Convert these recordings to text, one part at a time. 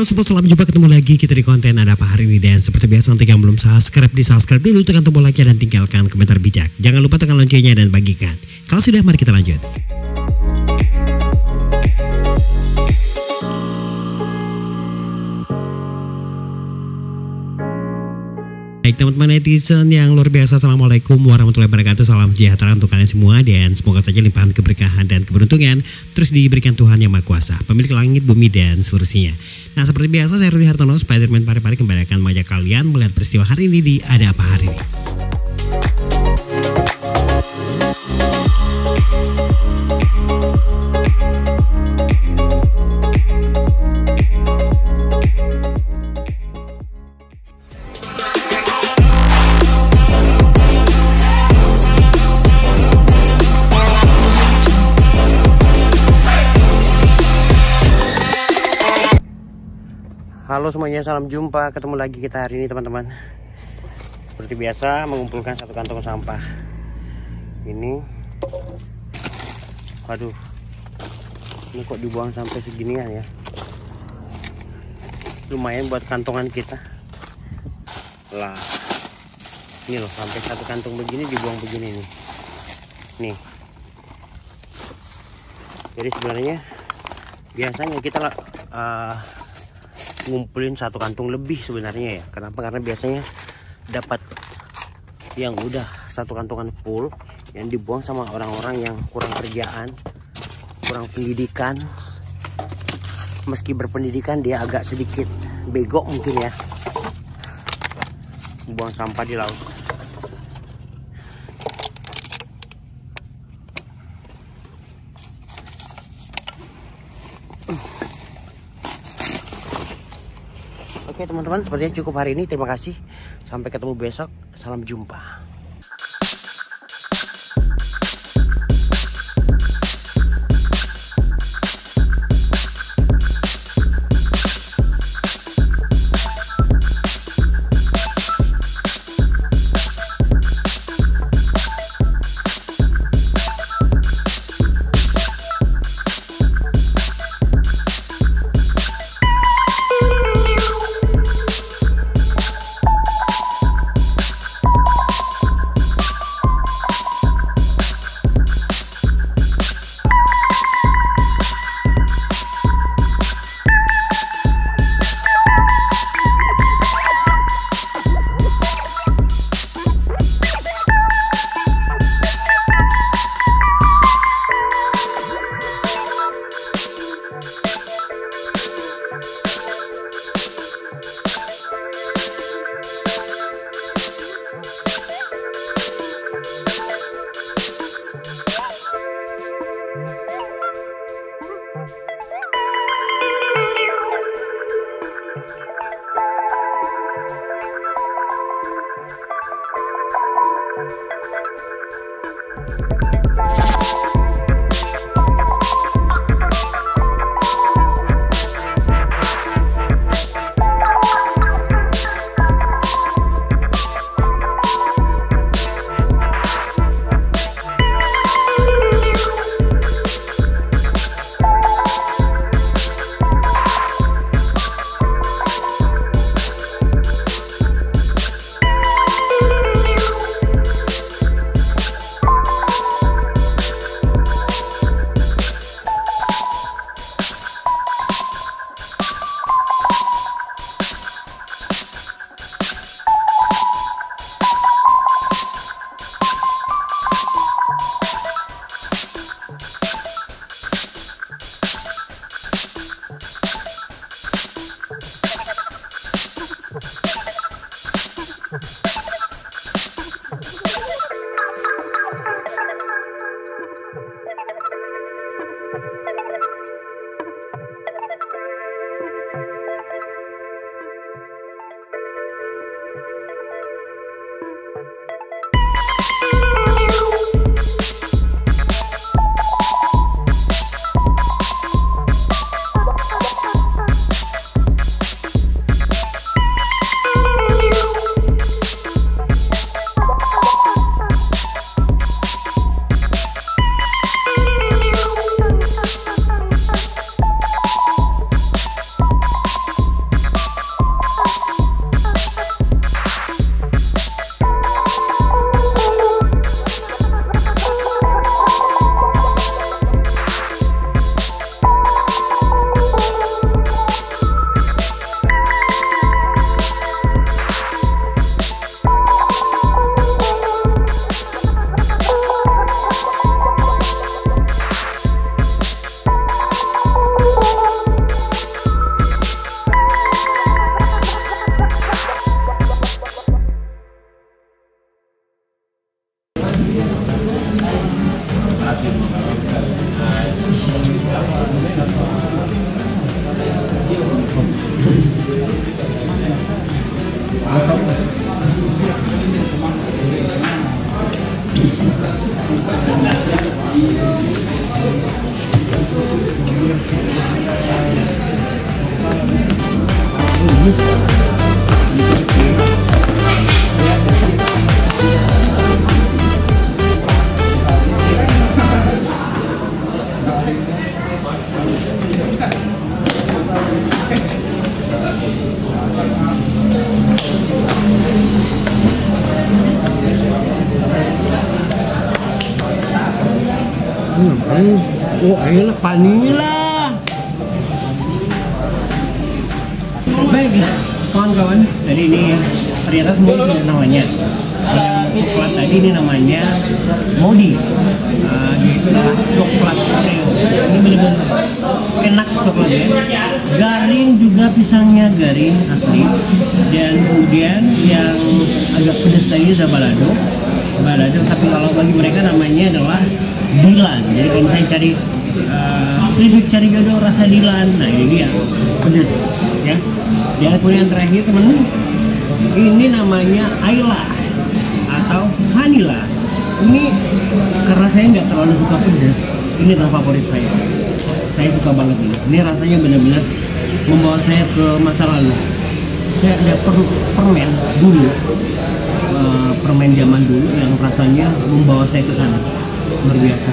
Halo sobat, selamat jumpa ketemu lagi kita di konten ada apa hari ini dan seperti biasa untuk yang belum subscribe di subscribe dulu tekan tombol like dan tinggalkan komentar bijak. Jangan lupa tekan loncengnya dan bagikan. Kalau sudah mari kita lanjut. Baik teman-teman netizen yang luar biasa Assalamualaikum warahmatullahi wabarakatuh. Salam sejahtera untuk kalian semua Dan semoga saja limpahan keberkahan dan keberuntungan Terus diberikan Tuhan yang Maha Kuasa Pemilik langit, bumi, dan seluruhnya Nah seperti biasa saya Rudi Hartono Spiderman pari-pari kembali akan kalian Melihat peristiwa hari ini di Ada Apa Hari Ini Halo semuanya, salam jumpa. Ketemu lagi kita hari ini teman-teman. Seperti biasa mengumpulkan satu kantong sampah. Ini, waduh, ini kok dibuang sampai seginian ya? Lumayan buat kantongan kita. Lah, ini loh sampai satu kantong begini dibuang begini nih. Nih. Jadi sebenarnya biasanya kita uh, ngumpulin satu kantung lebih sebenarnya ya. Kenapa? Karena biasanya dapat yang udah satu kantongan full yang dibuang sama orang-orang yang kurang kerjaan kurang pendidikan. Meski berpendidikan dia agak sedikit bego mungkin ya. Buang sampah di laut Oke teman-teman, sepertinya cukup hari ini. Terima kasih. Sampai ketemu besok. Salam jumpa. Hmm. Oh, ayolah panila. Baik, kawan-kawan. Jadi ini ternyata semua sudah namanya. Yang coklat tadi ini namanya Modi. Uh, dia itu adalah coklat Oreo. Ini benar-benar enak coklatnya. Garing juga pisangnya garing asli. Dan kemudian yang agak pedas tadi ada balado. Balado, tapi kalau bagi mereka namanya adalah Dilan. Jadi kalau saya cari uh, cari jodoh rasa Dilan, nah ini dia pedas ya. Yang kemudian terakhir teman, ini namanya Ayla atau Vanilla. Ini karena saya nggak terlalu suka pedas, ini adalah favorit saya. Saya suka banget ini. Ini rasanya benar-benar membawa saya ke masa lalu. Saya ada per permen dulu, uh, permen zaman dulu yang rasanya membawa saya ke sana luar biasa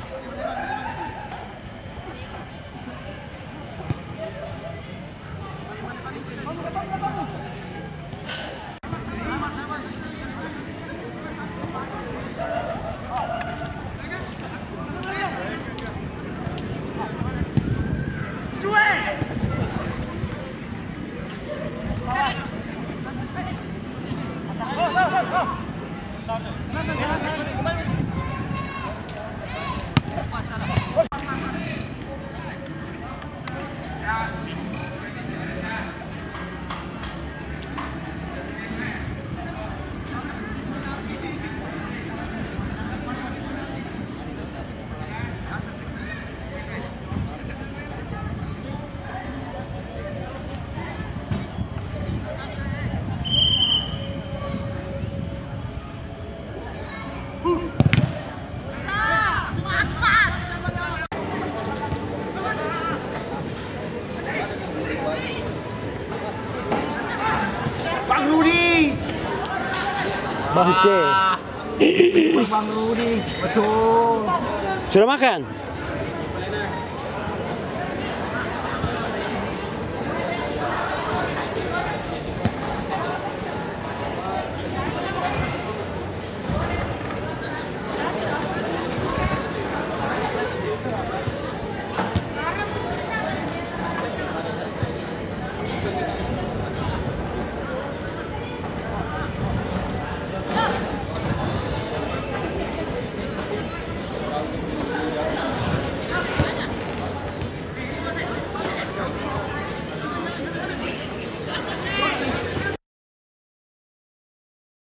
Bangke. Bang Rudi, betul. Sudah makan?